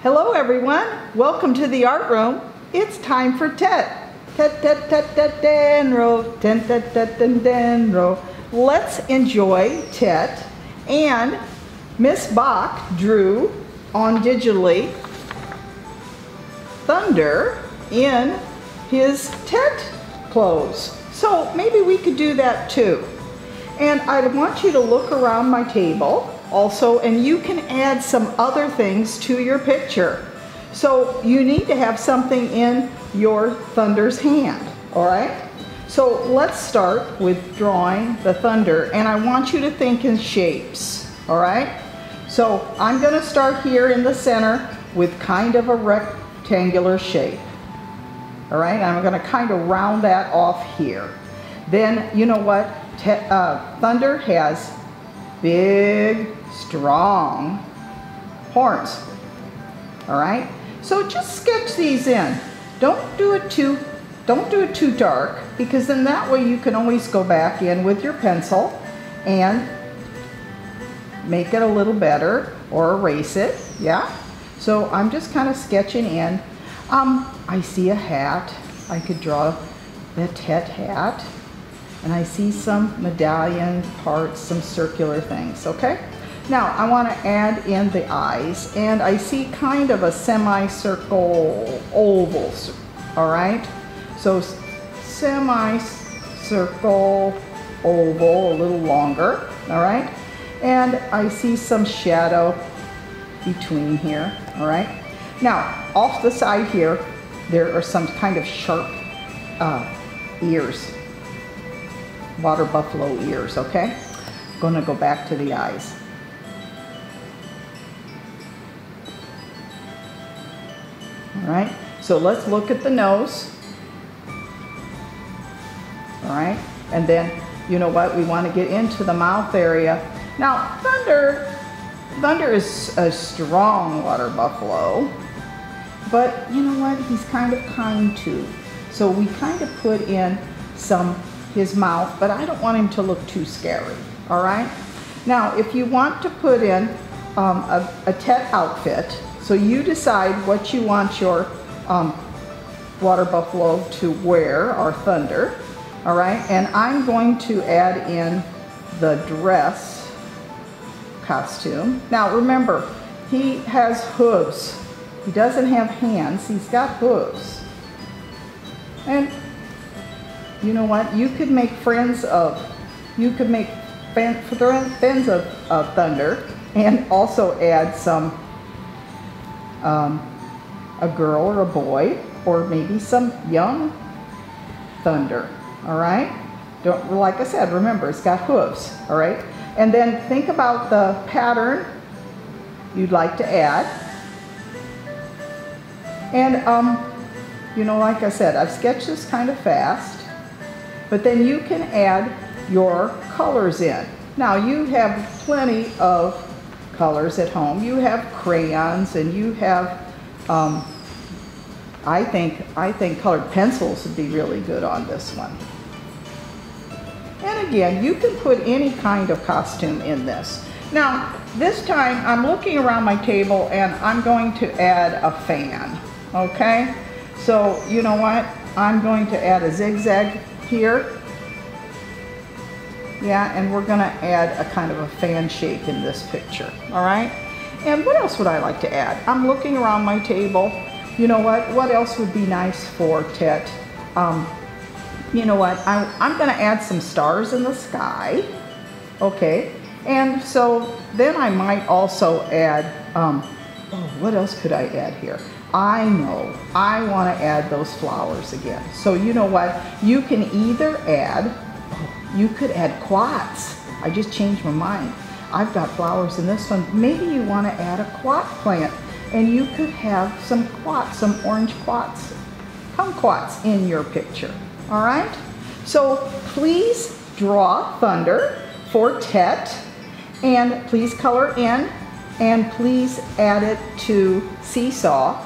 Hello everyone, welcome to the art room. It's time for Tet. Tet tet tet tet denro, tet tet tet denro. Let's enjoy Tet and Miss Bach drew on digitally thunder in his Tet clothes. So maybe we could do that too. And I want you to look around my table also, and you can add some other things to your picture. So you need to have something in your thunder's hand, all right? So let's start with drawing the thunder, and I want you to think in shapes, all right? So I'm gonna start here in the center with kind of a rectangular shape, all right? I'm gonna kind of round that off here. Then, you know what? Te uh, thunder has big, strong horns. All right? So just sketch these in. Don't do it too don't do it too dark because then that way you can always go back in with your pencil and make it a little better or erase it. Yeah? So I'm just kind of sketching in. Um, I see a hat. I could draw the Tet hat. And I see some medallion parts, some circular things, okay? Now I want to add in the eyes and I see kind of a semicircle oval, all right? So semicircle oval, a little longer, all right? And I see some shadow between here, all right? Now, off the side here, there are some kind of sharp uh, ears, water buffalo ears, okay? Gonna go back to the eyes. All right, so let's look at the nose. All right, and then you know what? We want to get into the mouth area. Now, Thunder, Thunder is a strong water buffalo, but you know what? He's kind of kind too. So we kind of put in some his mouth, but I don't want him to look too scary. All right. Now, if you want to put in um, a, a Tet outfit, so you decide what you want your um, water buffalo to wear, or thunder, all right? And I'm going to add in the dress costume. Now remember, he has hooves. He doesn't have hands, he's got hooves. And you know what? You could make friends of, you could make friends of, of thunder and also add some um, a girl or a boy, or maybe some young thunder, all right? Don't, like I said, remember, it's got hooves, all right? And then think about the pattern you'd like to add. And, um, you know, like I said, I've sketched this kind of fast, but then you can add your colors in. Now, you have plenty of colors at home. You have crayons and you have, um, I think, I think colored pencils would be really good on this one. And again, you can put any kind of costume in this. Now, this time I'm looking around my table and I'm going to add a fan, okay? So, you know what? I'm going to add a zigzag here yeah, and we're gonna add a kind of a fan shape in this picture, all right? And what else would I like to add? I'm looking around my table. You know what? What else would be nice for Tet? Um, you know what? I, I'm gonna add some stars in the sky, okay? And so then I might also add, um, oh, what else could I add here? I know I want to add those flowers again. So you know what? You can either add you could add quats. I just changed my mind. I've got flowers in this one. Maybe you want to add a quat plant and you could have some quats, some orange quats, kumquats in your picture. All right? So please draw thunder for Tet and please color in and please add it to Seesaw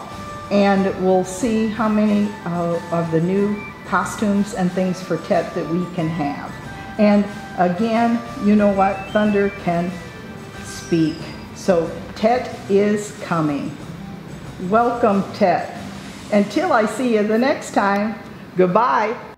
and we'll see how many uh, of the new costumes and things for Tet that we can have. And again, you know what? Thunder can speak. So Tet is coming. Welcome, Tet. Until I see you the next time, goodbye.